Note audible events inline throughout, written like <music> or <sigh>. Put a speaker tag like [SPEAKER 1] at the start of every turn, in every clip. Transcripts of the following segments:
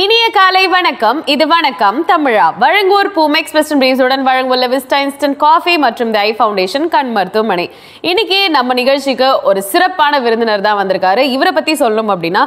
[SPEAKER 1] இனிய காலை வணக்கம் இது வணக்கம் தமிழா வழங்குவோர் பூமை எக்ஸ்பிரஸ் பிரீம்ஸுடன் வழங்குள்ள விஸ்டா இன்ஸ்டன்ட் காஃபி மற்றும் தி ஐ ஃபவுண்டேஷன் கண் மருத்துவமனை இன்னைக்கு நம்ம நிகழ்ச்சிக்கு ஒரு சிறப்பான விருந்தினர் தான் வந்திருக்காரு இவரை பற்றி சொல்லணும் அப்படின்னா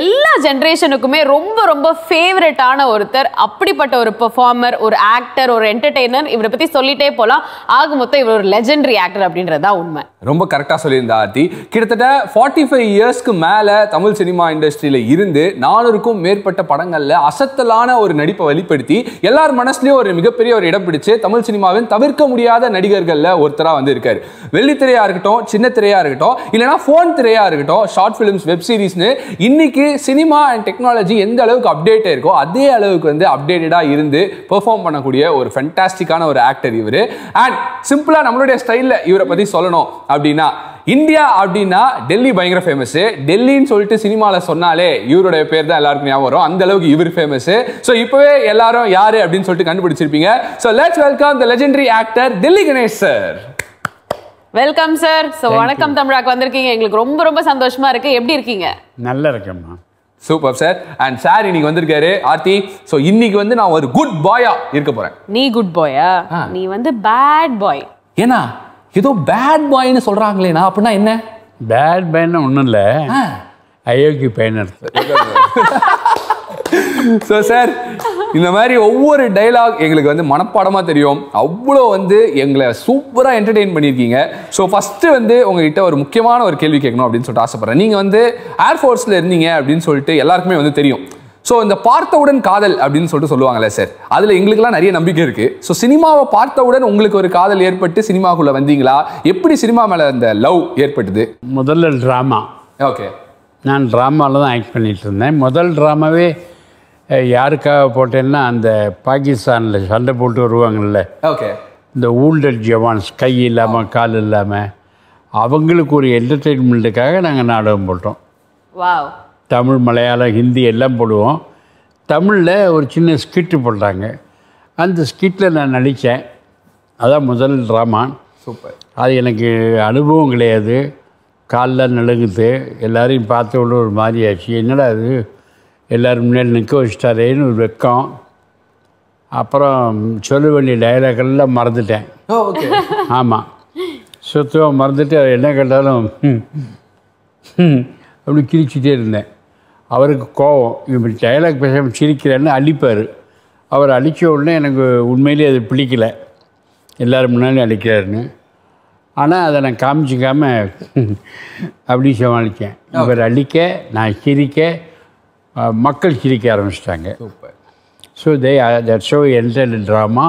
[SPEAKER 1] எல்லா ஜென்ரேஷனுக்குமே ரொம்ப ரொம்ப ஃபேவரட்டான ஒருத்தர் அப்படிப்பட்ட ஒரு பெர்ஃபார்மர் ஒரு ஆக்டர் ஒரு என்டர்டெய்னர் இவரை பற்றி சொல்லிட்டே போகலாம் ஆக மொத்தம் இவர் ஒரு லெஜெண்டரி ஆக்டர் அப்படின்றது உண்மை
[SPEAKER 2] ரொம்ப கரெக்டாக சொல்லியிருந்தா ஆர்த்தி கிட்டத்தட்ட ஃபார்ட்டி ஃபைவ் இயர்ஸ்க்கு மேலே தமிழ் சினிமா இண்டஸ்ட்ரியில் இருந்து நானூறுக்கும் மேற்பட்ட படங்கள் படங்களில் அசத்தலான ஒரு நடிப்பை வெளிப்படுத்தி எல்லார் மனசுலயும் ஒரு மிகப்பெரிய ஒரு இடம் பிடிச்சு தமிழ் சினிமாவின் தவிர்க்க முடியாத நடிகர்களில் ஒருத்தராக வந்து இருக்கார் வெள்ளித்திரையா இருக்கட்டும் சின்ன திரையா இருக்கட்டும் இல்லைனா ஃபோன் திரையா இருக்கட்டும் ஷார்ட் ஃபிலிம்ஸ் வெப் சீரிஸ்னு இன்னைக்கு சினிமா அண்ட் டெக்னாலஜி எந்த அளவுக்கு அப்டேட் இருக்கோ அதே அளவுக்கு வந்து அப்டேட்டடாக இருந்து பெர்ஃபார்ம் பண்ணக்கூடிய ஒரு ஃபென்டாஸ்டிக்கான ஒரு ஆக்டர் இவர் அண்ட் சிம்பிளாக நம்மளுடைய ஸ்டைலில் இவரை பற்றி சொல்லணும் அப்படின்னா இந்தியா அப்படின்னா டெல்லி பயங்கர ஃபேமஸ் டெல்லின்னு சொல்லிட்டு சினிமாவில் சொன்னாலே இவருடைய பேர் தான் எல்லாருக்கும் ஞாபகம் வரும் அந்த அளவு அளவுக்கு இவர் ஃபேமஸ் ஸோ இப்போவே எல்லாரும் யாரு அப்படின்னு சொல்லிட்டு கண்டுபிடிச்சிருப்பீங்க so let's welcome the legendary actor Delhi Ganesh sir
[SPEAKER 1] welcome sir so வணக்கம் தமிழாக்கு வந்திருக்கீங்க எங்களுக்கு ரொம்ப ரொம்ப சந்தோஷமா இருக்கு எப்படி இருக்கீங்க
[SPEAKER 2] நல்லா இருக்கேம்மா சூப்பர் சார் அண்ட் சார் இன்னைக்கு வந்திருக்காரு ஆர்த்தி ஸோ இன்னைக்கு வந்து நான் ஒரு குட் பாயா இருக்க போறேன்
[SPEAKER 1] நீ குட் பாயா நீ வந்து பேட் பாய்
[SPEAKER 3] ஏன்னா ஏதோ பேட் பாய்னு சொல்றாங்களே நான் அப்படின்னா என்ன பேட் பாய்னா ஒன்றும் இல்லை அயோக்கி பையன்
[SPEAKER 2] ஸோ சார் இந்த மாதிரி ஒவ்வொரு டைலாக் எங்களுக்கு வந்து மனப்பாடமாக தெரியும் அவ்வளோ வந்து எங்களை சூப்பராக என்டர்டெயின் பண்ணியிருக்கீங்க ஸோ ஃபஸ்ட்டு வந்து உங்ககிட்ட ஒரு முக்கியமான ஒரு கேள்வி கேட்கணும் அப்படின்னு சொல்லிட்டு ஆசைப்பட்றேன் நீங்கள் வந்து ஏர்ஃபோர்ஸில் இருந்தீங்க அப்படின்னு சொல்லிட்டு எல்லாருக்குமே வந்து தெரியும் ஸோ இந்த பார்த்தவுடன் காதல் அப்படின்னு சொல்லிட்டு சொல்லுவாங்களே சார் அதில் எங்களுக்குலாம் நிறைய நம்பிக்கை இருக்குது ஸோ சினிமாவை பார்த்தவுடன் உங்களுக்கு ஒரு காதல் ஏற்பட்டு சினிமாக்குள்ளே வந்தீங்களா எப்படி சினிமா மேலே அந்த லவ் ஏற்பட்டது முதல்ல
[SPEAKER 3] ட்ராமா ஓகே நான் ட்ராமாவில் தான் ஆக்ட் பண்ணிகிட்டு இருந்தேன் முதல் ட்ராமாவே யாருக்காக போட்டேன்னா அந்த பாகிஸ்தானில் சண்டை போட்டு வருவாங்கள்ல ஓகே இந்த ஊழல் ஜவான்ஸ் கை இல்லாமல் கால் இல்லாமல் அவங்களுக்கு ஒரு என்டர்டெயின்மெண்ட்டுக்காக நாங்கள் நாடகம் போட்டோம் தமிழ் மலையாளம் ஹிந்தி எல்லாம் போடுவோம் தமிழில் ஒரு சின்ன ஸ்கிட்டு போட்டாங்க அந்த ஸ்கிட்டில் நான் நடித்தேன் அதான் முதல் ட்ராமா சூப்பர் அது எனக்கு அனுபவம் கிடையாது காலில் நழுகுது எல்லோரையும் பார்த்த ஒரு மாதிரி ஆச்சு என்னடா அது எல்லோரும் முன்னாடி நிற்க வச்சுட்டாரேன்னு ஒரு வெக்கம் அப்புறம் சொல்ல வேண்டிய டைலாக்லாம் மறந்துட்டேன் ஆமாம் சுத்தமாக மறந்துட்டு அவர் என்ன கேட்டாலும் அப்படி கிழிச்சிட்டே இருந்தேன் அவருக்கு கோவம் இப்படி டைலாக் பேசாமல் சிரிக்கிறேன்னு அழிப்பார் அவர் அழித்த உடனே எனக்கு உண்மையிலேயே அது பிடிக்கல எல்லோரும் முன்னாலே அழிக்கிறாருன்னு ஆனால் அதை நான் காமிச்சிக்காமல் அப்படி சமாளித்தேன் அவர் அழிக்க நான் சிரிக்க மக்கள் சிரிக்க ஆரம்பிச்சிட்டாங்க so they that show enter drama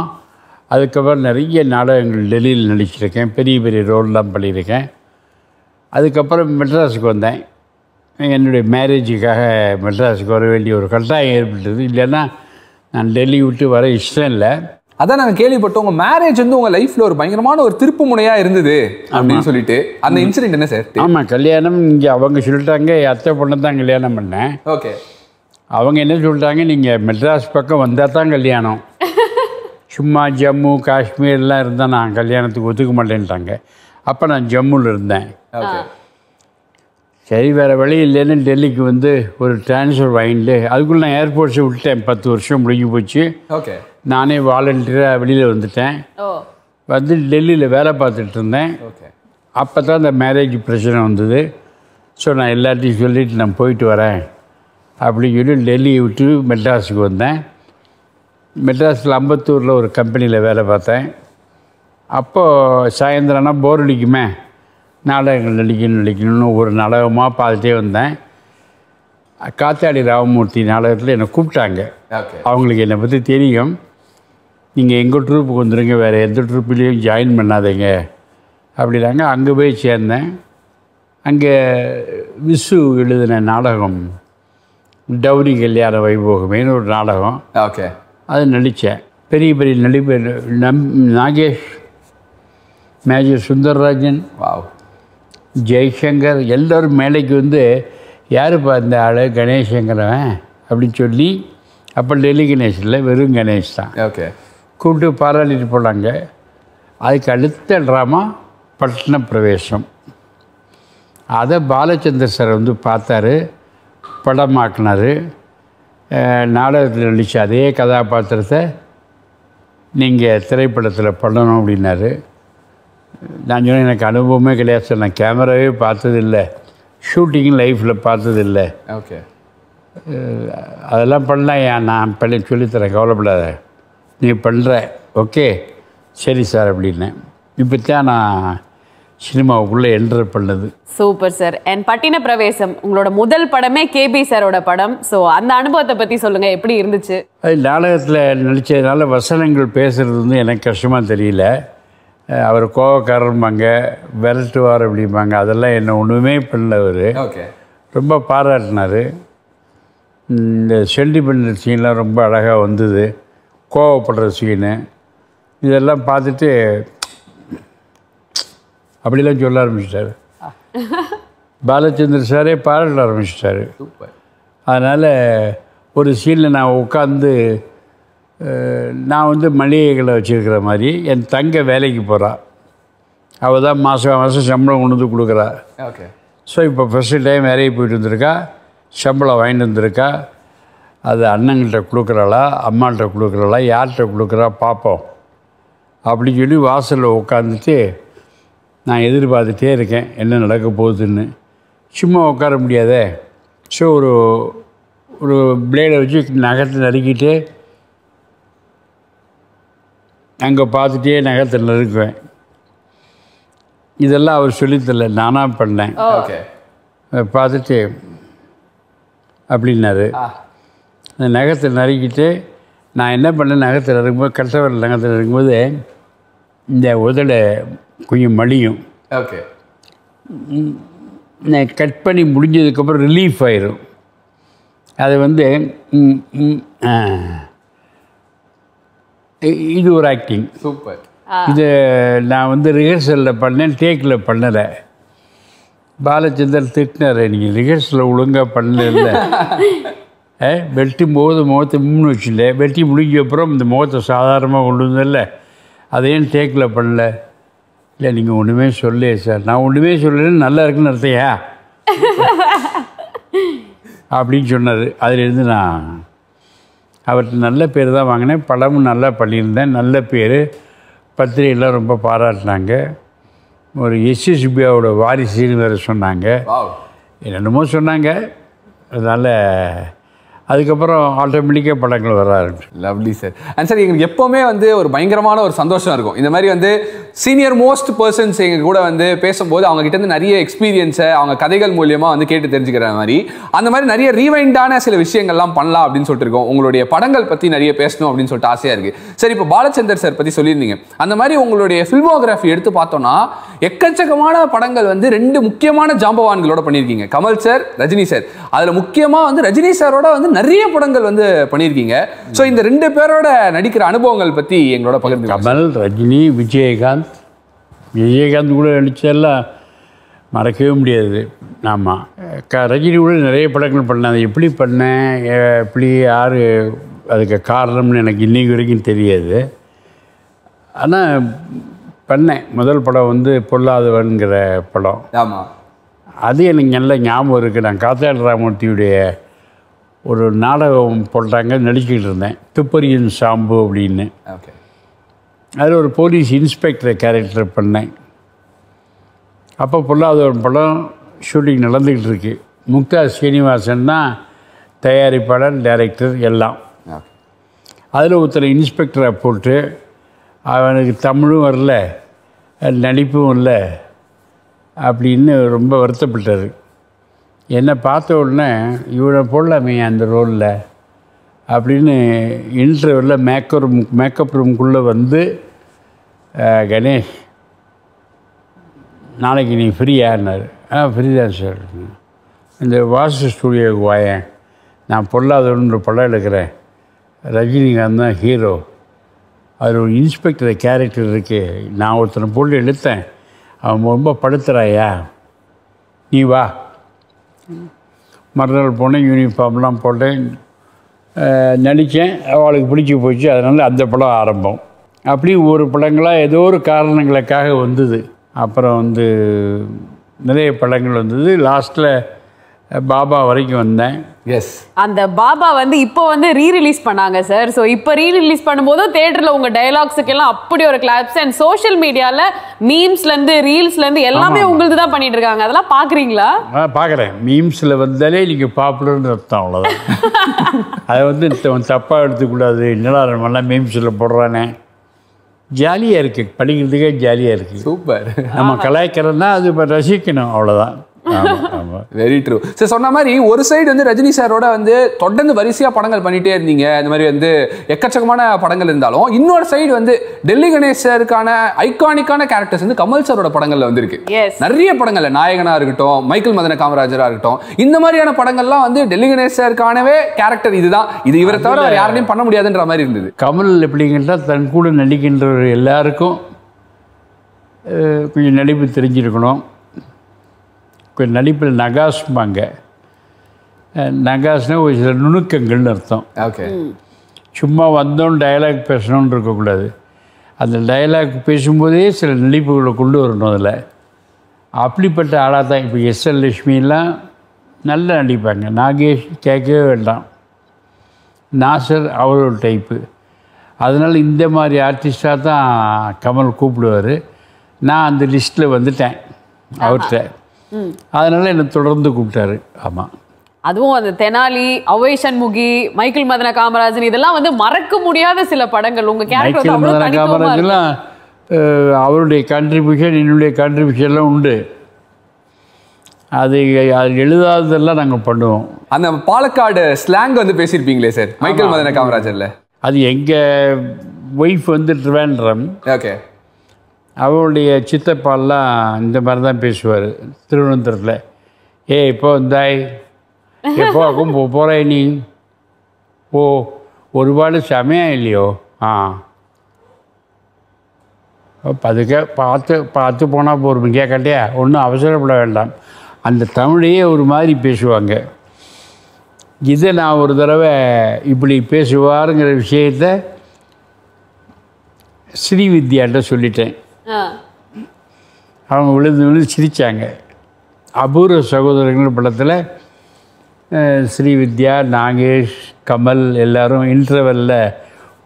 [SPEAKER 3] அதுக்கப்புறம் நிறைய நாடகங்கள் டெல்லியில் நடிச்சிருக்கேன் பெரிய பெரிய ரோல்லாம் பண்ணியிருக்கேன் அதுக்கப்புறம் மெட்ராஸுக்கு வந்தேன் என்னுடைய மேரேஜுக்காக மெட்ராஸுக்கு வர வேண்டிய ஒரு கட்டாயம் ஏற்பட்டது இல்லைன்னா நான் டெல்லி விட்டு வர இஷ்டம் இல்லை அதான் நாங்கள் கேள்விப்பட்டோம் உங்கள் மேரேஜ் வந்து
[SPEAKER 2] உங்கள் லைஃப்பில் ஒரு பயங்கரமான ஒரு திருப்பு முனையாக இருந்தது
[SPEAKER 3] அப்படின்னு சொல்லிட்டு
[SPEAKER 2] அந்த இன்சிடென்ட் என்ன சார்
[SPEAKER 3] ஆமாம் கல்யாணம் இங்கே அவங்க சொல்லிட்டாங்க என் அத்தை பொண்ணு தான் கல்யாணம் பண்ணேன் ஓகே அவங்க என்ன சொல்கிறாங்க நீங்கள் மெட்ராஸ் பக்கம் வந்தால் தான் கல்யாணம் <laughs> சும்மா ஜம்மு காஷ்மீர்லாம் இருந்தால் நான் கல்யாணத்துக்கு ஒத்துக்க மாட்டேன்ட்டாங்க அப்போ நான் ஜம்முவில் இருந்தேன் சரி வேறு வழி இல்லைன்னு டெல்லிக்கு வந்து ஒரு டிரான்ஸ்ஃபர் வாங்கிட்டு அதுக்குள்ளே நான் ஏர்போர்ட்ஸை விட்டேன் பத்து வருஷம் முடிஞ்சு போச்சு ஓகே நானே வாலண்டியராக வெளியில் வந்துட்டேன் வந்து டெல்லியில் வேலை பார்த்துட்டு இருந்தேன் அப்போ தான் அந்த மேரேஜ் பிரச்சனை வந்தது ஸோ நான் எல்லாத்தையும் சொல்லிவிட்டு நான் போயிட்டு வரேன் அப்படின்னு சொல்லி டெல்லியை விட்டு மெட்ராஸுக்கு வந்தேன் மெட்ராஸில் அம்பத்தூரில் ஒரு கம்பெனியில் வேலை பார்த்தேன் அப்போது சாயந்தரம்னா போர் அடிக்குமே நாடகங்கள் நடிக்கணும் நடிக்கணும்னு ஒரு நாடகமாக பார்த்துட்டே வந்தேன் காத்தாடி ராமமூர்த்தி நாடகத்தில் என்னை கூப்பிட்டாங்க அவங்களுக்கு என்னை பற்றி தெரியும் நீங்கள் எங்கள் ட்ரூப்புக்கு வந்துடுங்க வேறு எந்த ட்ரூப்லேயும் ஜாயின் பண்ணாதீங்க அப்படின்னாங்க அங்கே போய் சேர்ந்தேன் அங்கே விசு எழுதின நாடகம் டவுரி கல்யாண வைபோகமேனு ஒரு நாடகம் ஓகே அது நடித்தேன் பெரிய பெரிய நடிப்பர் நம் நாகேஷ் மேஜர் சுந்தரராஜன் ஜெய்சங்கர் எல்லோரும் மேலைக்கு வந்து யாருப்பா இந்த ஆள் கணேஷங்கிறவன் அப்படின்னு சொல்லி அப்போ டெல்லி கணேஷ் இல்லை வெறும் கணேஷ் தான் ஓகே கூப்பிட்டு பாராளிட்டு போனாங்க அதுக்கு அடுத்த ட்ராமா பட்டண பிரவேசம் அதை பாலச்சந்தர் சார் வந்து பார்த்தாரு படமாக்கினார் நாடகத்தில் நடித்த அதே கதாபாத்திரத்தை நீங்கள் திரைப்படத்தில் பண்ணணும் அப்படின்னாரு நான் சொன்னேன் எனக்கு அனுபவமே கிடையாது சார் நான் கேமராவே பார்த்ததில்லை ஷூட்டிங் லைஃப்பில் பார்த்ததில்லை ஓகே அதெல்லாம் பண்ணலாம் ஏன் நான் பண்ணி சொல்லித்தரேன் கவலைப்படாத நீ பண்ணுற ஓகே சரி சார் அப்படின்னேன் இப்போ தான் நான் சினிமாவுக்குள்ளே என்டர் பண்ணது
[SPEAKER 1] சூப்பர் சார் என் பட்டின பிரவேசம் உங்களோட முதல் படமே கேபி சாரோட படம் ஸோ அந்த அனுபவத்தை பற்றி சொல்லுங்கள் எப்படி இருந்துச்சு
[SPEAKER 3] அது நாடகத்தில் நடித்ததுனால வசனங்கள் பேசுகிறது வந்து எனக்கு கஷ்டமாக தெரியல அவர் கோவக்காரம்பாங்க விரட்டுவார் அப்படிம்பாங்க அதெல்லாம் என்ன ஒன்றுமே பண்ணவர் ரொம்ப பாராட்டினார் இந்த சென்டிமெண்ட் சீன்லாம் ரொம்ப அழகாக வந்தது கோவப்படுற சீனு இதெல்லாம் பார்த்துட்டு அப்படிலாம் சொல்ல ஆரம்பிச்சிட்டாரு பாலச்சந்திர சாரே பாராட்ட ஆரம்பிச்சிட்டாரு அதனால் ஒரு சீனில் நான் உட்காந்து நான் வந்து மளிகைகளை வச்சுருக்கிற மாதிரி என் தங்க வேலைக்கு போகிறாள் அவள் தான் மாதம் மாதம் சம்பளம் கொண்டு வந்து கொடுக்குறா ஓகே ஸோ இப்போ ஃபஸ்ட்டு டைம் வேலைக்கு போயிட்டு வந்திருக்கா சம்பளம் வாங்கிட்டு வந்திருக்கா அது அண்ணங்கள்கிட்ட கொடுக்குறாளா அம்மாள்கிட்ட கொடுக்குறாளா யார்கிட்ட கொடுக்குறா பார்ப்போம் அப்படின்னு சொல்லி வாசலில் உட்காந்துட்டு நான் எதிர்பார்த்துட்டே இருக்கேன் என்ன நடக்க போகுதுன்னு சும்மா உட்கார முடியாதே ஸோ ஒரு ஒரு பிளேடை வச்சு நகரத்தை நறுக்கிட்டு அங்கே பார்த்துட்டே நகரத்தில் நறுக்குவேன் இதெல்லாம் அவர் சொல்லித்தரல நானாக பண்ணேன் பார்த்துட்டு அப்படின்னாரு அந்த நகரத்தை நறுக்கிட்டு நான் என்ன பண்ணேன் நகரத்தில் இருக்கும்போது கட்டவர் நகரத்தில் இருக்கும்போது இந்த உதடை கொஞ்சம் மணியும் ஓகே நான் கட் பண்ணி முடிஞ்சதுக்கப்புறம் ரிலீஃப் ஆயிரும் அது வந்து இது ஒரு ஆக்டிங் சூப்பர் இது நான் வந்து ரிஹர்சலில் பண்ணேன் டேக்கில் பண்ணலை பாலச்சந்தர் திட்டினார் நீங்கள் ரிஹர்சலில் ஒழுங்காக பண்ணல <laughs> வெட்டி போது முகத்தை முன்னு வச்சுல வெட்டி முடிஞ்ச அப்புறம் இந்த முகத்தை சாதாரணமாக கொண்டு வந்ததில்ல அதையும் டேக்கில் பண்ணலை இல்லை நீங்கள் ஒன்றுமே சொல்லலையே சார் நான் ஒன்றுமே சொல்லலைன்னு நல்லா இருக்குன்னு அர்த்தையா <laughs> அப்படின்னு சொன்னார் அதிலிருந்து நான் அவர்கிட்ட நல்ல பேர் தான் வாங்கினேன் படமும் நல்லா பண்ணியிருந்தேன் நல்ல பேர் பத்திரிகைலாம் ரொம்ப பாராட்டினாங்க ஒரு சுப்பியாவோட வாரிசுன்னு வேறு சொன்னாங்க என்னென்னமோ சொன்னாங்க அதனால் அதுக்கப்புறம் ஆட்டோமேட்டிக்காக
[SPEAKER 2] படங்கள் வர ஆரம்பிச்சு லவ்லி சார் அண்ட் சார் எங்களுக்கு எப்போவுமே வந்து ஒரு பயங்கரமான ஒரு சந்தோஷம் இருக்கும் இந்த மாதிரி வந்து சீனியர் மோஸ்ட் பர்சன்ஸ் எங்கள் கூட வந்து பேசும்போது அவங்க கிட்ட இருந்து நிறைய எக்ஸ்பீரியன்ஸை அவங்க கதைகள் மூலியமாக வந்து கேட்டு தெரிஞ்சுக்கிற மாதிரி அந்த மாதிரி நிறைய ரீவைண்டான சில விஷயங்கள்லாம் பண்ணலாம் அப்படின்னு சொல்லிட்டு இருக்கோம் உங்களுடைய படங்கள் பற்றி நிறைய பேசணும் அப்படின்னு சொல்லிட்டு ஆசையாக இருக்குது சரி இப்போ பாலச்சந்தர் சார் பற்றி சொல்லியிருந்தீங்க அந்த மாதிரி உங்களுடைய ஃபில்மோகிராஃபி எடுத்து பார்த்தோம்னா எக்கச்சக்கமான படங்கள் வந்து ரெண்டு முக்கியமான ஜாம்பவான்களோட பண்ணியிருக்கீங்க கமல் சார் ரஜினி சார் அதில் முக்கியமாக வந்து ரஜினி சாரோட வந்து நிறைய படங்கள் வந்து பண்ணியிருக்கீங்க ஸோ இந்த ரெண்டு பேரோட நடிக்கிற அனுபவங்கள் பற்றி எங்களோட பகிர்ந்து
[SPEAKER 3] கமல் ரஜினி விஜயகாந்த் விஜயகாந்த் கூட நடித்ததெல்லாம் மறக்கவே முடியாது ஆமாம் க ரஜினி கூட நிறைய படங்கள் பண்ணேன் அதை எப்படி பண்ணேன் எப்படி யார் அதுக்கு காரணம்னு எனக்கு இன்றைக்கு வரைக்கும் தெரியாது ஆனால் பண்ணேன் முதல் படம் வந்து பொல்லாதவன்கிற படம் ஆமாம் அது எனக்கு நல்ல ஞாபகம் இருக்குது நான் காத்தாள் ராமூர்த்தியுடைய ஒரு நாடகம் போட்டாங்க நடிச்சுக்கிட்டு இருந்தேன் துப்பறியின் சாம்பு அப்படின்னு ஓகே அதில் ஒரு போலீஸ் இன்ஸ்பெக்டரை கேரக்டர் பண்ணேன் அப்போ பொல்லாதவன் படம் ஷூட்டிங் நடந்துக்கிட்டு இருக்கு முக்தா ஸ்ரீனிவாசன் தான் தயாரிப்பாளர் டைரக்டர் எல்லாம் அதில் ஒருத்தர் இன்ஸ்பெக்டரை போட்டு அவனுக்கு தமிழும் வரல நடிப்பும் இல்லை அப்படின்னு ரொம்ப வருத்தப்பட்டார் என்னை பார்த்த உடனே இவனை போடலாமே அந்த ரோலில் அப்படின்னு இன்டர்வியூவில் மேக்கப் ரூம் மேக்கப் ரூம்குள்ளே வந்து கணேஷ் நாளைக்கு நீ ஃப்ரீயானார் ஆ ஃப்ரீ தான் சார் இந்த வாசு ஸ்டூடியோவுக்கு வாயேன் நான் பொல்லாதவன்ற படம் எடுக்கிறேன் ரஜினிகாந்த் தான் ஹீரோ அதில் ஒரு இன்ஸ்பெக்டர் கேரக்டர் இருக்குது நான் ஒருத்தனை பொருள் எடுத்தேன் அவன் ரொம்ப படுத்துறாயா நீ வா மறுநாள் போனேன் யூனிஃபார்ம்லாம் போட்டேன் நடித்தேன் அவளுக்கு பிடிச்சி போச்சு அதனால் அந்த படம் ஆரம்பம் அப்படி ஒரு படங்களாக ஏதோ ஒரு காரணங்களுக்காக வந்தது அப்புறம் வந்து நிறைய படங்கள் வந்தது லாஸ்ட்டில் பாபா வரைக்கும் வந்தேன் எஸ்
[SPEAKER 1] அந்த பாபா வந்து இப்போ வந்து ரீரிலீஸ் பண்ணாங்க சார் ஸோ இப்போ ரீரிலீஸ் பண்ணும்போது தேட்டரில் உங்கள் டைலாக்ஸுக்கெல்லாம் அப்படி ஒரு கிளாப்ஸ் அண்ட் சோஷியல் மீடியாவில் மீம்ஸ்லேருந்து ரீல்ஸ்லேருந்து எல்லாமே உங்களுக்கு தான் பண்ணிட்டு இருக்காங்க அதெல்லாம் பார்க்குறீங்களா
[SPEAKER 3] ஆ பார்க்குறேன் மீம்ஸில் வந்தாலே நீங்கள் பாப்புலர்னு அர்த்தம் அவ்வளோதான் <laughs> அதை வந்து தப்பாக எடுத்துக்கூடாது என்னடா நல்லா மீம்ஸில் போடுறானே ஜாலியாக இருக்குது படிக்கிறதுக்கே ஜாலியாக இருக்குது சூப்பர் நம்ம கலாய்க்கிறோன்னா அது இப்போ ரசிக்கணும் அவ்வளோதான்
[SPEAKER 2] வெரி ட்ரூ சார் சொன்ன மாதிரி ஒரு சைடு வந்து ரஜினி சாரோட வந்து தொடர்ந்து வரிசையாக படங்கள் பண்ணிகிட்டே இருந்தீங்க இந்த மாதிரி வந்து எக்கச்சக்கமான படங்கள் இருந்தாலும் இன்னொரு சைடு வந்து டெல்லி கணேசருக்கான ஐகானிக்கான கேரக்டர்ஸ் வந்து கமல் சாரோட படங்களில் வந்துருக்கு நிறைய படங்கள் நாயகனாக இருக்கட்டும் மைக்கேல் மதன காமராஜராக இருக்கட்டும் இந்த மாதிரியான படங்கள்லாம் வந்து டெல்லி கணேசருக்கானவே கேரக்டர் இதுதான்
[SPEAKER 3] இது இவரை தவிர யாரையும் பண்ண முடியாதுன்ற மாதிரி இருந்தது கமல் எப்படிங்கிறதா தன் கூட நடிக்கின்ற எல்லாருக்கும் கொஞ்சம் நடிப்பு தெரிஞ்சிருக்கணும் நடிப்பில் நகாஸ்பாங்க நகாஸ்னால் ஒரு சில நுணுக்கங்கள்னு அர்த்தம் ஓகே சும்மா வந்தோம் டயலாக் பேசணும்னு இருக்கக்கூடாது அந்த டயலாக் பேசும்போதே சில நடிப்புகளை கொண்டு வரணும் அதில் அப்படிப்பட்ட ஆளாக தான் இப்போ எஸ் எல் லட்சுமிலாம் நல்லா நடிப்பாங்க நாகேஷ் கேட்கவே வேண்டாம் நாசர் அவரோட டைப்பு அதனால் இந்த மாதிரி ஆர்டிஸ்டாக தான் கமல் கூப்பிடுவார் நான் அந்த லிஸ்ட்டில் வந்துட்டேன் அவர்கிட்ட அதனால என்னை தொடர்ந்து கூப்பிட்டாரு ஆமாம்
[SPEAKER 1] அதுவும் அந்த தெனாலி அவை சண்முகி மைக்கேல் மதன காமராஜன் இதெல்லாம் வந்து மறக்க முடியாத சில படங்கள் உங்கள் கேரக்டர் மதன காமராஜன்லாம்
[SPEAKER 3] அவருடைய கான்ட்ரிபியூஷன் என்னுடைய கான்ட்ரிபியூஷன்லாம் உண்டு அது அது எழுதாததெல்லாம் நாங்கள் பண்ணுவோம்
[SPEAKER 2] அந்த பாலக்காடு ஸ்லாங் வந்து பேசியிருப்பீங்களே சார் மைக்கேல் மதன காமராஜன்ல
[SPEAKER 3] அது எங்கள் ஒய்ஃப் வந்து ட்ரிவேண்ட்ரம் ஓகே அவருடைய சித்தப்பாலாம் இந்த மாதிரி தான் பேசுவார் திருவனந்தபுரத்தில் ஏ இப்போ வந்தாய் எப்போ ஆகும் போகிறாய் நீ ஓ சமயம் இல்லையோ ஆ அதுக்க பார்த்து பார்த்து போனால் போகிறோம் கேட்கட்டையா ஒன்றும் அவசரப்பட வேண்டாம் அந்த தமிழையே ஒரு மாதிரி பேசுவாங்க இதை நான் ஒரு தடவை இப்படி பேசுவாருங்கிற விஷயத்தை ஸ்ரீவித்யாட்ட சொல்லிட்டேன் அவங்க விழுந்து விழுந்து சிரித்தாங்க அபூர்வ சகோதரர்கள் படத்தில் ஸ்ரீவித்யா நாகேஷ் கமல் எல்லோரும் இன்டர்வெல்லில்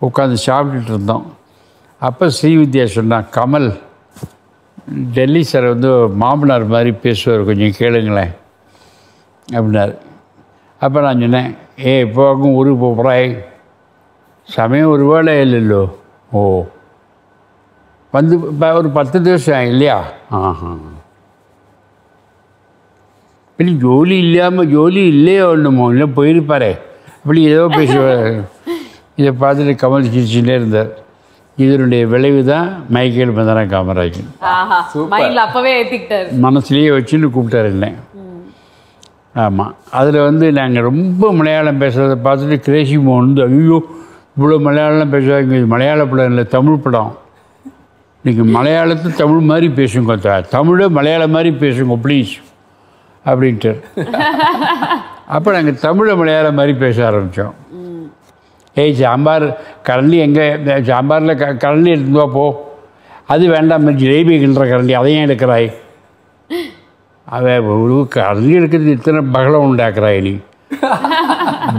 [SPEAKER 3] உட்காந்து சாப்பிட்டுட்டு இருந்தோம் அப்போ ஸ்ரீவித்யா சொன்னான் கமல் டெல்லி சார் வந்து மாமனார் மாதிரி பேசுவார் கொஞ்சம் கேளுங்களேன் அப்படின்னாரு அப்போ நான் சொன்னேன் ஏ இப்போ ஊருக்கு போகிறாய் சமயம் ஒரு வேலை இல்லைல்லோ ஓ வந்து இப்போ ஒரு பத்து ദിവസമായി ஆகும் இல்லையா இப்படி ஜோலி இல்லாமல் ஜோலி இல்லையே ஒன்றுமோ இல்லை போயிருப்பாரு அப்படி ஏதோ பேசுவார் இதை பார்த்துட்டு கமல் சிரிச்சுட்டே இருந்தார் இதனுடைய விளைவு தான் மைக்கேல் மந்தனா காமராஜன் அப்பவே மனசுலேயே வச்சுன்னு கூப்பிட்டாரு என்ன ஆமாம் அதில் வந்து நாங்கள் ரொம்ப மலையாளம் பேசுகிறத பார்த்துட்டு கிரேசி மோகன் ஐயோ இவ்வளோ மலையாளம் பேசுவாங்க இது மலையாள படம் இல்லை தமிழ் படம் நீங்கள் மலையாளத்து தமிழ் மாதிரி பேசுங்க தமிழை மலையாளம் மாதிரி பேசுங்க ப்ளீஸ் அப்படின்ட்டு அப்போ நாங்கள் தமிழை மலையாளம் மாதிரி பேச ஆரம்பித்தோம் ஏய் சாம்பார் கரண்டி எங்கே சாம்பாரில் க கரண்டி எடுத்துவா போ அது வேண்டாம் ஜிலேபிகின்ற கரண்டி அதையும் எடுக்கிறாய் அவன் ஒரு கரண்டி எடுக்கிறது இத்தனை பகலம் உண்டாக்குறாய் நீ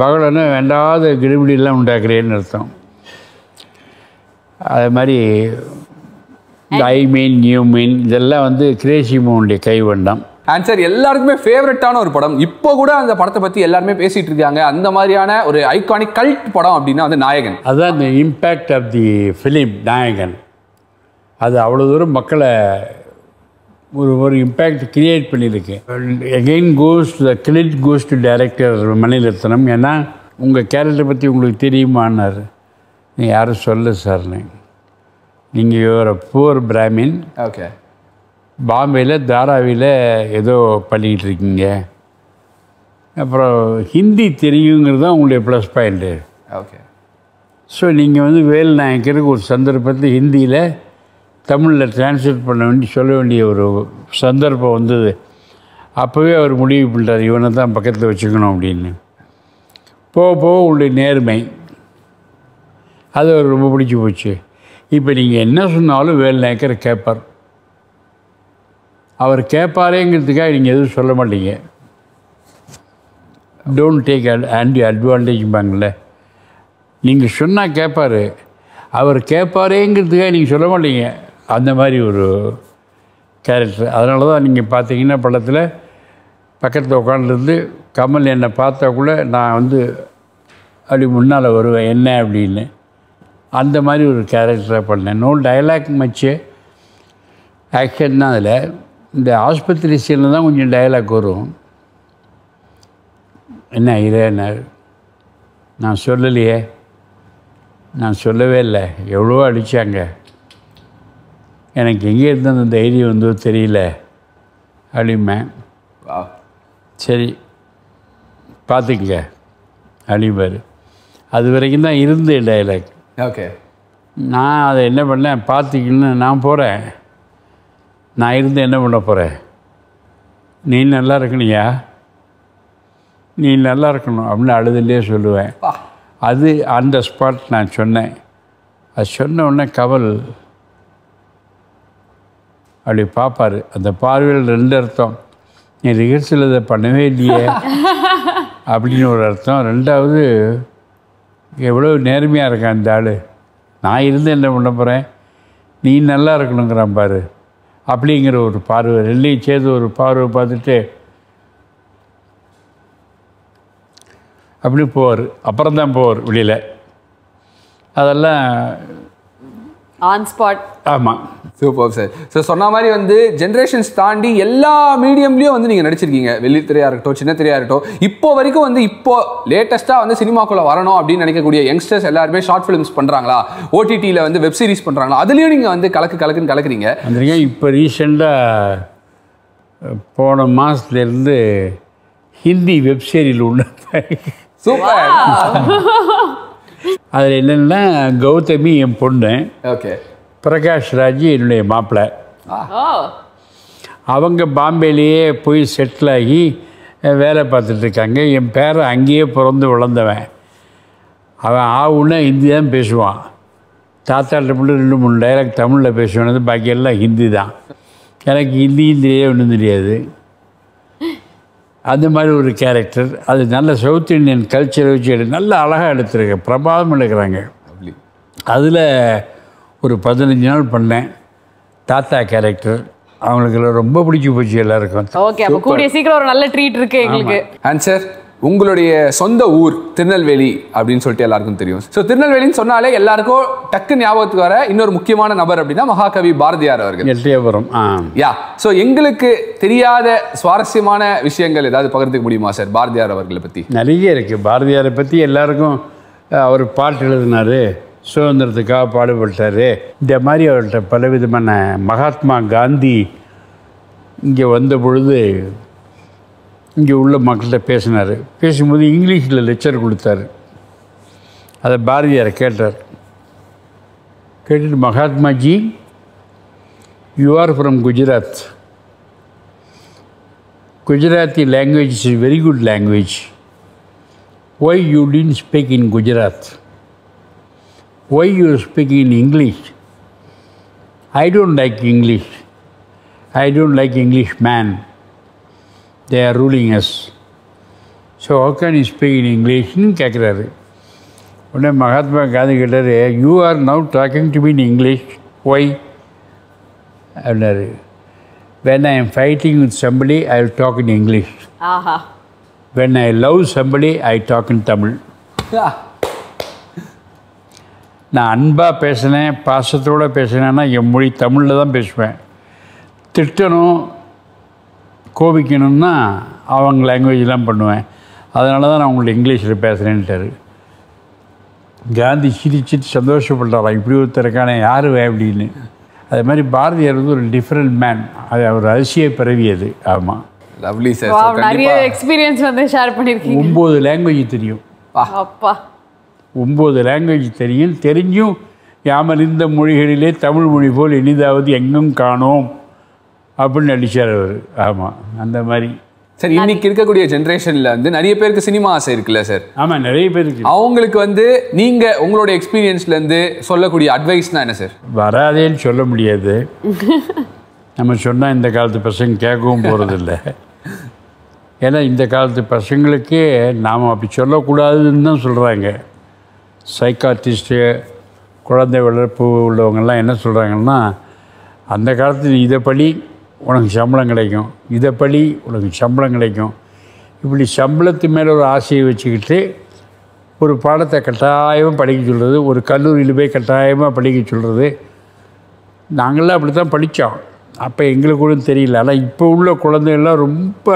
[SPEAKER 3] பகலன்னு வேண்டாத கிடுபிடிலாம் உண்டாக்குறேன்னு அர்த்தம் அதே மாதிரி ஐ மீன் நியூ மீன் இதெல்லாம் வந்து கிரேசி மோனுடைய கைவண்டம் அண்ட் சார்
[SPEAKER 2] எல்லாருக்குமே ஃபேவரட்டான ஒரு படம் இப்போ கூட அந்த படத்தை பற்றி எல்லாருமே பேசிகிட்டு இருக்காங்க அந்த மாதிரியான ஒரு ஐகானிக் கல்ட் படம் அப்படின்னா வந்து நாயகன்
[SPEAKER 3] அதுதான் இந்த இம்பேக்ட் ஆஃப் தி ஃபிலிம் நாயகன் அது அவ்வளோ தூரம் மக்களை ஒரு ஒரு இம்பேக்ட் கிரியேட் பண்ணியிருக்கு again goes the credit goes to director Maniratnam ஏன்னா உங்கள் கேரக்டர் பற்றி உங்களுக்கு தெரியுமான்னார் நீ யாரும் சொல்ல சார்னு நீங்கள் ஒரு புவர் பிராமின் ஓகே பாம்பேயில் தாராவியில் ஏதோ பண்ணிக்கிட்டு இருக்கீங்க அப்புறம் ஹிந்தி தெரியுங்கிறது தான் உங்களுடைய ப்ளஸ் பாயிண்ட்டு ஓகே ஸோ நீங்கள் வந்து வேல் நாயக்கருக்கு ஒரு சந்தர்ப்பத்தில் ஹிந்தியில் தமிழில் டிரான்ஸ்லேட் பண்ண வேண்டி சொல்ல வேண்டிய ஒரு சந்தர்ப்பம் வந்தது அப்போவே அவர் முடிவு பண்ணுறார் இவனை தான் பக்கத்தில் வச்சுக்கணும் அப்படின்னு போக போக உங்களுடைய நேர்மை அது அவர் ரொம்ப பிடிச்சி போச்சு இப்போ நீங்கள் என்ன சொன்னாலும் வேல் நாயக்கர் கேட்பார் அவர் கேட்பாரேங்கிறதுக்காக நீங்கள் எதுவும் சொல்ல மாட்டீங்க டோன்ட் டேக் அட் ஆன்டி அட்வான்டேஜ்பாங்கள நீங்கள் சொன்னால் கேட்பார் அவர் கேட்பாரேங்கிறதுக்காக நீங்கள் சொல்ல மாட்டீங்க அந்த மாதிரி ஒரு கேரக்டர் அதனால தான் நீங்கள் பார்த்தீங்கன்னா படத்தில் பக்கத்தில் உட்காந்துருந்து கமல் என்னை பார்த்தா கூட நான் வந்து அப்படி முன்னால் வருவேன் என்ன அப்படின்னு அந்த மாதிரி ஒரு கேரக்டராக பண்ணேன் நோ டைலாக் மச்சு ஆக்ஷன் தான் அதில் இந்த ஆஸ்பத்திரி சீனில் தான் கொஞ்சம் டைலாக் வரும் என்ன இல்லைன்னா நான் சொல்லலையே நான் சொல்லவே இல்லை எவ்வளோ அடித்தாங்க எனக்கு எங்கே இருந்த அந்த தைரியம் வந்து தெரியல அப்படிம்பேன் சரி பார்த்துக்கங்க அழிவார் அது வரைக்கும் தான் இருந்த டைலாக் ஓகே நான் அதை என்ன பண்ணேன் பார்த்திங்கன்னு நான் போகிறேன் நான் இருந்து என்ன பண்ண போகிறேன் நீ நல்லா இருக்கணியா நீ நல்லா இருக்கணும் அப்படின்னு அழுதுலேயே சொல்லுவேன் அது அந்த ஸ்பாட் நான் சொன்னேன் அது சொன்ன உடனே கவல் அப்படி பார்ப்பார் அந்த பார்வையில் ரெண்டு அர்த்தம் நீ ரிகர்சல் இதை பண்ணவே இல்லையே
[SPEAKER 1] <laughs>
[SPEAKER 3] அப்படின்னு ஒரு அர்த்தம் ரெண்டாவது எவ்வளோ நேர்மையாக இருக்கான் அந்த ஆள் நான் இருந்து என்ன பண்ண போகிறேன் நீ நல்லா இருக்கணுங்கிறான் பாரு அப்படிங்கிற ஒரு பார்வை ரெண்டையும் சேர்ந்து ஒரு பார்வை பார்த்துட்டு அப்படி போவார் அப்புறம் தான் போவார் வெளியில் அதெல்லாம் ஆன் ஸ்பாட் ஆமாம்
[SPEAKER 2] சூப்பர் சார் ஸோ சொன்ன மாதிரி வந்து ஜென்ரேஷன்ஸ் தாண்டி எல்லா மீடியம்லேயும் வந்து நீங்கள் நடிச்சிருக்கீங்க வெள்ளித்திரையாக இருக்கட்டும் சின்ன திரையாக இருக்கட்டும் இப்போ வரைக்கும் வந்து இப்போ லேட்டஸ்ட்டாக வந்து சினிமாக்குள்ளே வரணும் அப்படின்னு நினைக்கக்கூடிய யங்ஸ்டர்ஸ் எல்லாருமே ஷார்ட் ஃபிலிம்ஸ் பண்ணுறாங்களா ஓடிடியில் வந்து வெப் சீரிஸ் பண்ணுறாங்களா அதுலேயும் நீங்கள் வந்து கலக்கு கலக்குன்னு கலக்குறீங்க
[SPEAKER 3] அதுலேயும் இப்போ ரீசெண்டாக போன மாதத்துலேருந்து ஹிந்தி வெப் உள்ள சூப்பர் அதில் என்னென்னா கௌதமி என் பொண்ணு ஓகே பிரகாஷ் ராஜ் என்னுடைய மாப்பிள்ள அவங்க பாம்பேலேயே போய் செட்டில் ஆகி வேலை பார்த்துட்ருக்காங்க என் பேரை அங்கேயே பிறந்து வளர்ந்தவன் அவன் ஆவுன்னா ஹிந்தி தான் பேசுவான் தாத்தாட்ட மட்டும் ரெண்டு மூணு டைரக்ட் தமிழில் பேசுவானது பாக்கியெல்லாம் ஹிந்தி தான் எனக்கு ஹிந்தியும் தெரியாது ஒன்றும் தெரியாது அந்த மாதிரி ஒரு கேரக்டர் அது நல்ல சவுத் இண்டியன் கல்ச்சரை வச்சு எடு நல்ல அழகாக எடுத்துருக்க பிரபாதம் எடுக்கிறாங்க அதில் ஒரு பதினஞ்சு நாள் பண்ணேன் தாத்தா கேரக்டர் அவங்களுக்கு ரொம்ப பிடிச்சி போச்சு எல்லாருக்கும் ஓகே அப்போ கூடிய
[SPEAKER 1] சீக்கிரம் ஒரு நல்ல ட்ரீட்
[SPEAKER 2] இருக்குது எங்களுக்கு ஆன்சர் உங்களுடைய சொந்த ஊர் திருநெல்வேலி அப்படின்னு சொல்லிட்டு எல்லாருக்கும் தெரியும் ஸோ திருநெல்வேலின்னு சொன்னாலே எல்லாருக்கும் டக்கு ஞாபகத்துக்கு வர இன்னொரு முக்கியமான நபர் அப்படின்னா மகாகவி பாரதியார் அவர்கள் யா ஸோ எங்களுக்கு தெரியாத சுவாரஸ்யமான விஷயங்கள் ஏதாவது பகிர்ந்துக்க முடியுமா சார் பாரதியார் அவர்களை பற்றி
[SPEAKER 3] நிறைய இருக்குது பாரதியாரை பற்றி எல்லாருக்கும் அவர் பாட்டு எழுதினார் சுதந்திரத்துக்காக பாடுபட்டார் இந்த மாதிரி அவர்கிட்ட பலவிதமான மகாத்மா காந்தி இங்கே வந்த பொழுது இங்கே உள்ள மக்கள்கிட்ட பேசினார் பேசும்போது இங்கிலீஷில் லெக்சர் கொடுத்தார் அதை பாரதியாரை கேட்டார் கேட்டுட்டு Mahatmaji you are from Gujarat Gujarati language is very good language why you didn't speak in Gujarat why you speak in English I don't like English I don't like English man they are ruling us so how can you speak in இங்கிலீஷ்னு கேட்குறாரு உடனே மகாத்மா காந்தி கேட்டார் you are now talking to me in English why அப்படின்னாரு when I am fighting with somebody I will talk in English when I love somebody I talk in Tamil நான் அன்பாக பேசினேன் பாசத்தோடு பேசினேன்னா என் மொழி தமிழில் தான் பேசுவேன் திட்டணும் கோபிக்கணும்னா அவங்க லாங்குவேஜ் தான் பண்ணுவேன் அதனால தான் நான் உங்கள்ட்ட இங்கிலீஷில் பேசுகிறேன்ட்டாரு காந்தி சிரிச்சிட்டு சந்தோஷப்பட்டாராம் இப்படி ஒருத்தருக்கான யார் அப்படின்னு அது மாதிரி பாரதியார் வந்து ஒரு டிஃப்ரெண்ட் மேன் அது அவர் அரிசியை பரவியது ஆமாம் லவ்லி சார் நிறைய
[SPEAKER 1] எக்ஸ்பீரியன்ஸ் வந்து ஷேர் பண்ணியிருக்கீங்க
[SPEAKER 3] ஒம்பது லாங்குவேஜ் தெரியும் அப்பா ஒம்பது லாங்குவேஜ் தெரியும் தெரிஞ்சும் யாமறிந்த மொழிகளிலே தமிழ் மொழி போல் இனிதாவது எங்கும் காணோம் அப்படின்னு நடிச்சார் அவர் ஆமாம் அந்த மாதிரி சார் இன்னைக்கு
[SPEAKER 2] இருக்கக்கூடிய ஜென்ரேஷனில் வந்து நிறைய பேருக்கு சினிமா ஆசை இருக்குல்ல சார் ஆமாம் நிறைய பேருக்கு அவங்களுக்கு வந்து நீங்கள் உங்களோட எக்ஸ்பீரியன்ஸ்லேருந்து சொல்லக்கூடிய அட்வைஸ் தான் என்ன சார்
[SPEAKER 3] வராதேன்னு சொல்ல முடியாது நம்ம சொன்னால் இந்த காலத்து பசங்க கேட்கவும் போகிறதில்ல ஏன்னா இந்த காலத்து பசங்களுக்கு நாம் அப்படி சொல்லக்கூடாதுன்னு தான் சொல்கிறாங்க சைக்காட்டிஸ்ட்டு குழந்தை வளர்ப்பு உள்ளவங்கெல்லாம் என்ன சொல்கிறாங்கன்னா அந்த காலத்து இதை படி உனக்கு சம்பளம் கிடைக்கும் இதை படி உனக்கு சம்பளம் கிடைக்கும் இப்படி சம்பளத்து மேலே ஒரு ஆசையை வச்சுக்கிட்டு ஒரு பாடத்தை கட்டாயமாக படிக்க சொல்கிறது ஒரு கல்லூரியில் போய் கட்டாயமாக படிக்க சொல்கிறது நாங்களாம் அப்படி தான் படித்தோம் அப்போ எங்களுக்கு கூட தெரியல ஆனால் இப்போ உள்ள குழந்தைகள்லாம் ரொம்ப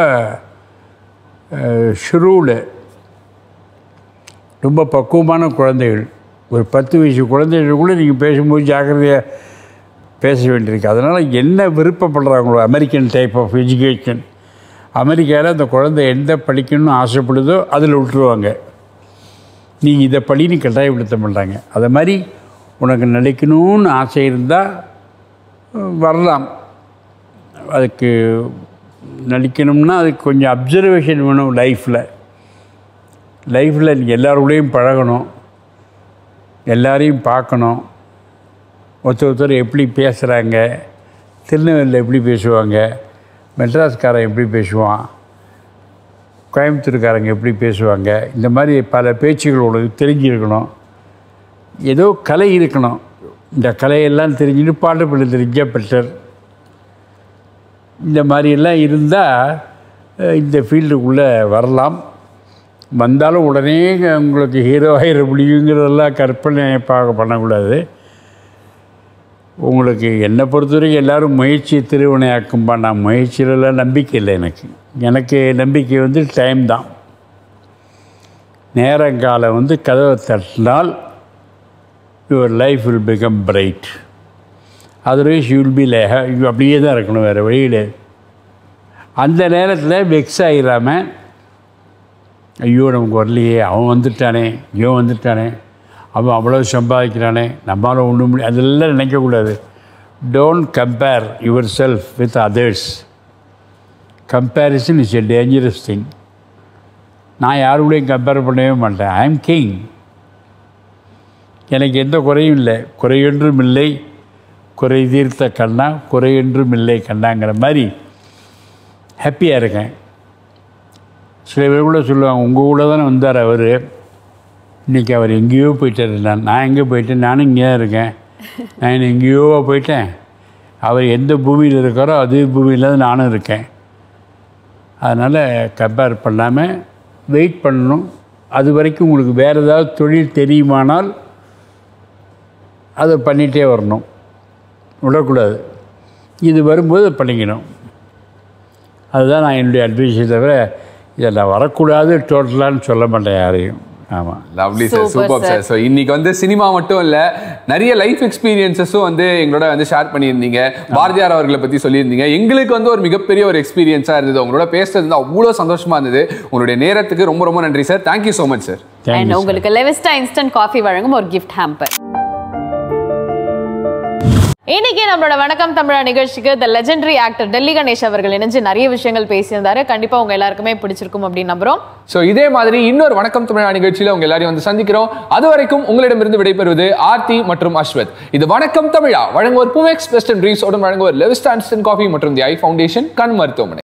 [SPEAKER 3] ஷுரூடு ரொம்ப பக்குவமான குழந்தைகள் ஒரு பத்து வயசு குழந்தைகள் கூட நீங்கள் பேசும்போது ஜாக்கிரதையாக பேச வேண்டியிருக்கு அதனால் என்ன விருப்பப்படுறாங்களோ அமெரிக்கன் டைப் ஆஃப் எஜுகேஷன் அமெரிக்காவில் அந்த குழந்தை எந்த படிக்கணும்னு ஆசைப்படுதோ அதில் விட்டுருவாங்க நீங்கள் இதை படின்னு கட்டாயப்படுத்த மாட்டாங்க அதை மாதிரி உனக்கு நினைக்கணும்னு ஆசை இருந்தால் வரலாம் அதுக்கு நடிக்கணும்னா அதுக்கு கொஞ்சம் அப்சர்வேஷன் வேணும் லைஃப்பில் லைஃப்பில் எல்லாரோடையும் பழகணும் எல்லாரையும் பார்க்கணும் ஒருத்தர் ஒருத்தர் எப்படி பேசுகிறாங்க திருநெல்வேலியில் எப்படி பேசுவாங்க மெட்ராஸ்காரன் எப்படி பேசுவான் கோயம்புத்தூர்காரங்க எப்படி பேசுவாங்க இந்த மாதிரி பல பேச்சுகளோடு தெரிஞ்சிருக்கணும் ஏதோ கலை இருக்கணும் இந்த கலையெல்லாம் தெரிஞ்சுட்டு பாட்டு பண்ண தெரிஞ்ச பெட்டர் இந்த மாதிரியெல்லாம் இருந்தால் இந்த ஃபீல்டுக்குள்ளே வரலாம் வந்தாலும் உடனே உங்களுக்கு ஹீரோ ஆகிட முடியுங்கிறதெல்லாம் கற்பனை பார்க்க பண்ணக்கூடாது உங்களுக்கு என்னை பொறுத்த வரைக்கும் எல்லோரும் முயற்சி திருவினையாக்கும்பா நான் முயற்சியிலலாம் நம்பிக்கை இல்லை எனக்கு எனக்கு நம்பிக்கை வந்து டைம் தான் நேரங்காலம் வந்து கதவை தட்டினால் your life will become bright otherwise you will be late அப்படியே தான் இருக்கணும் வேறு வழியில் அந்த நேரத்தில் வெக்ஸ் ஆகிடாமல் ஐயோ நமக்கு வரலையே அவன் வந்துட்டானே ஐயோ வந்துட்டானே அவன் அவ்வளோ சம்பாதிக்கிறானே நம்மளால் ஒன்றும் முடியும் அதெல்லாம் நினைக்கக்கூடாது don't compare yourself with others comparison is a dangerous thing நான் யாருக்கூடையும் கம்பேர் பண்ணவே மாட்டேன் ஐ எம் கிங் எனக்கு எந்த குறையும் இல்லை குறையொன்றும் இல்லை குறை தீர்த்த கண்ணா குறையொன்றும் இல்லை கண்ணாங்கிற மாதிரி ஹாப்பியாக இருக்கேன் சில பேர் கூட சொல்லுவாங்க உங்கள் கூட தானே வந்தார் அவர் இன்றைக்கி அவர் எங்கேயோ போயிட்டார் நான் நான் எங்கே போயிட்டேன் நானும் இங்கே தான் இருக்கேன் நான் எங்கேயோ போயிட்டேன் அவர் எந்த பூமியில் இருக்காரோ அதே பூமியில் தான் நானும் இருக்கேன் அதனால் கம்பேர் பண்ணாமல் வெயிட் பண்ணணும் அது வரைக்கும் உங்களுக்கு வேறு ஏதாவது தொழில் தெரியுமானால் அதை பண்ணிகிட்டே வரணும் விடக்கூடாது இது வரும்போது பண்ணிக்கணும் அதுதான் நான் என்னுடைய அட்வைஸை தவிர இதில் வரக்கூடாது டோட்டலான்னு சொல்ல மாட்டேன் யாரையும் ஆமாம் lovely sir super sir so
[SPEAKER 2] இன்னைக்கு வந்து சினிமா மட்டும் இல்லை நிறைய லைஃப் எக்ஸ்பீரியன்ஸஸும் வந்து எங்களோட வந்து ஷேர் பண்ணியிருந்தீங்க பாரதியார் அவர்களை பற்றி சொல்லியிருந்தீங்க எங்களுக்கு வந்து ஒரு மிகப்பெரிய ஒரு எக்ஸ்பீரியன்ஸாக இருந்தது உங்களோட பேசுறது வந்து அவ்வளோ சந்தோஷமாக இருந்தது உங்களுடைய நேரத்துக்கு ரொம்ப ரொம்ப நன்றி sir thank you so much sir
[SPEAKER 1] உங்களுக்கு லெவஸ்டா இன்ஸ்டன்ட் காஃபி வழங்கும் ஒரு கிஃப்ட் ஹேம்பர் இன்னைக்கு நம்மளோட வணக்கம் தமிழா நிகழ்ச்சிக்கு the legendary actor Delhi Ganesh அவர்கள் இணைஞ்சு நிறைய விஷயங்கள் பேசியிருந்தாரு கண்டிப்பா உங்க எல்லாருக்குமே பிடிச்சிருக்கும் அப்படின்னு
[SPEAKER 2] நம்புறோம் சோ இதே மாதிரி இன்னொரு வணக்கம் தமிழா நிகழ்ச்சியில உங்க எல்லாரையும் வந்து சந்திக்கிறோம் அது வரைக்கும் உங்களிடமிருந்து விடைபெறுவது ஆர்த்தி மற்றும் அஸ்வத் இது வணக்கம் தமிழா வழங்குவோர் பூமெக்ஸ் வெஸ்டர்ன் ட்ரீஸோடும் வழங்குவோர் லெவிஸ்டான்ஸ்டன் காஃபி மற்றும் தி ஐ ஃபவுண்டேஷன் கண் மருத்துவமனை